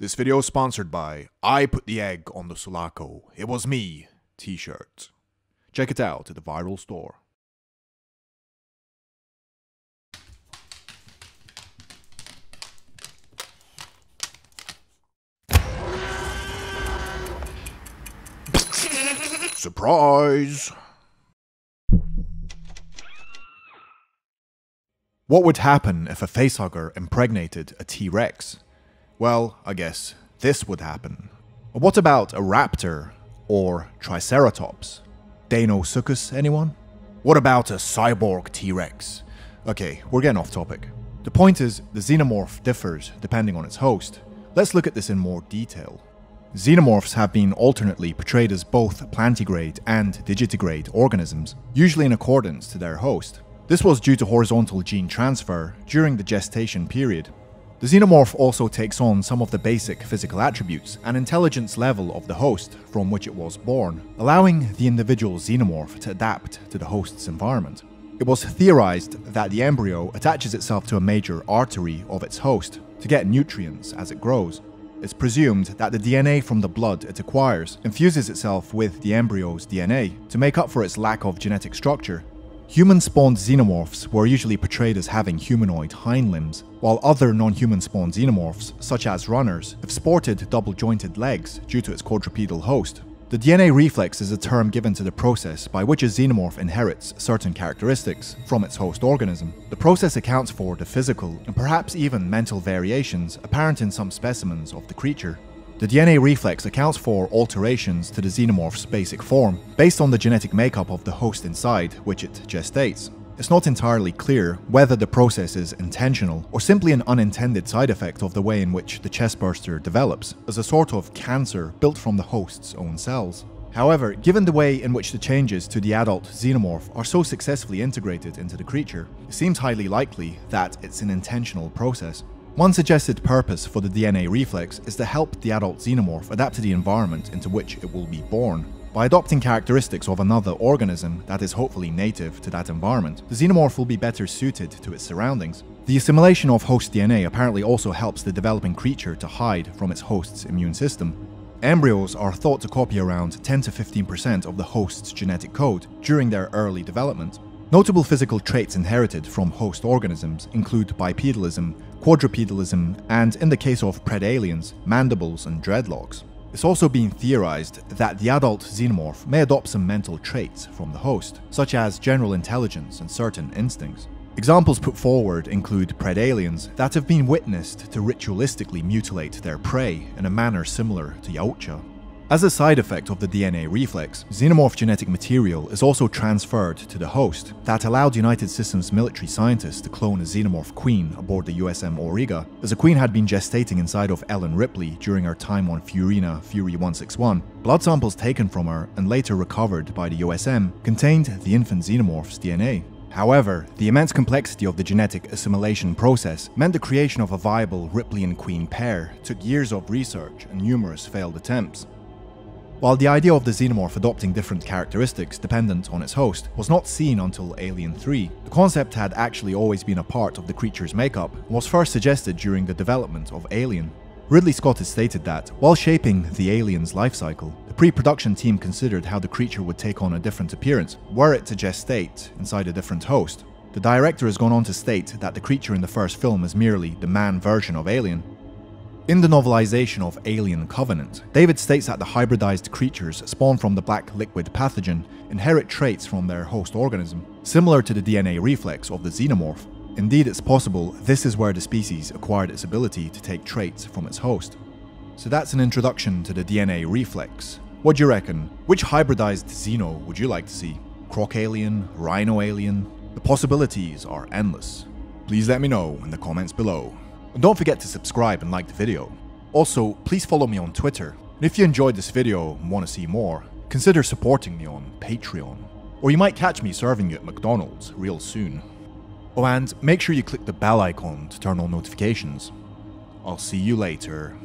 This video is sponsored by I Put the Egg on the Sulaco. It was me t shirt. Check it out at the viral store. Surprise! What would happen if a facehugger impregnated a T Rex? Well, I guess this would happen. What about a raptor or Triceratops? Deinosuchus, anyone? What about a cyborg T Rex? Okay, we're getting off topic. The point is, the xenomorph differs depending on its host. Let's look at this in more detail. Xenomorphs have been alternately portrayed as both plantigrade and digitigrade organisms, usually in accordance to their host. This was due to horizontal gene transfer during the gestation period. The xenomorph also takes on some of the basic physical attributes and intelligence level of the host from which it was born, allowing the individual xenomorph to adapt to the host's environment. It was theorized that the embryo attaches itself to a major artery of its host to get nutrients as it grows. It's presumed that the DNA from the blood it acquires infuses itself with the embryo's DNA to make up for its lack of genetic structure. Human spawned xenomorphs were usually portrayed as having humanoid hind limbs, while other non human spawned xenomorphs, such as runners, have sported double jointed legs due to its quadrupedal host. The DNA reflex is a term given to the process by which a xenomorph inherits certain characteristics from its host organism. The process accounts for the physical and perhaps even mental variations apparent in some specimens of the creature. The DNA reflex accounts for alterations to the xenomorph's basic form, based on the genetic makeup of the host inside which it gestates. It's not entirely clear whether the process is intentional or simply an unintended side effect of the way in which the chestburster develops, as a sort of cancer built from the host's own cells. However, given the way in which the changes to the adult xenomorph are so successfully integrated into the creature, it seems highly likely that it's an intentional process. One suggested purpose for the DNA reflex is to help the adult xenomorph adapt to the environment into which it will be born. By adopting characteristics of another organism that is hopefully native to that environment, the xenomorph will be better suited to its surroundings. The assimilation of host DNA apparently also helps the developing creature to hide from its host's immune system. Embryos are thought to copy around 10 to 15% of the host's genetic code during their early development. Notable physical traits inherited from host organisms include bipedalism, quadrupedalism, and in the case of predaliens, mandibles and dreadlocks. It's also been theorized that the adult xenomorph may adopt some mental traits from the host, such as general intelligence and certain instincts. Examples put forward include predaliens that have been witnessed to ritualistically mutilate their prey in a manner similar to Yautja. As a side effect of the DNA reflex, xenomorph genetic material is also transferred to the host that allowed United Systems military scientists to clone a xenomorph queen aboard the USM Auriga, as the queen had been gestating inside of Ellen Ripley during her time on Fiorina Fury 161. Blood samples taken from her and later recovered by the USM contained the infant xenomorph's DNA. However, the immense complexity of the genetic assimilation process meant the creation of a viable Ripley and Queen pair took years of research and numerous failed attempts. While the idea of the xenomorph adopting different characteristics dependent on its host was not seen until Alien 3, the concept had actually always been a part of the creature's makeup and was first suggested during the development of Alien. Ridley Scott has stated that, while shaping the alien's life cycle, the pre production team considered how the creature would take on a different appearance were it to gestate inside a different host. The director has gone on to state that the creature in the first film is merely the man version of Alien, in the novelization of Alien Covenant, David states that the hybridized creatures spawned from the black liquid pathogen inherit traits from their host organism, similar to the DNA reflex of the xenomorph. Indeed, it's possible this is where the species acquired its ability to take traits from its host. So that's an introduction to the DNA reflex. What do you reckon? Which hybridized xeno would you like to see? Croc alien? Rhino alien? The possibilities are endless. Please let me know in the comments below. And don't forget to subscribe and like the video. Also, please follow me on Twitter. And if you enjoyed this video and want to see more, consider supporting me on Patreon. Or you might catch me serving you at McDonald's real soon. Oh, and make sure you click the bell icon to turn on notifications. I'll see you later.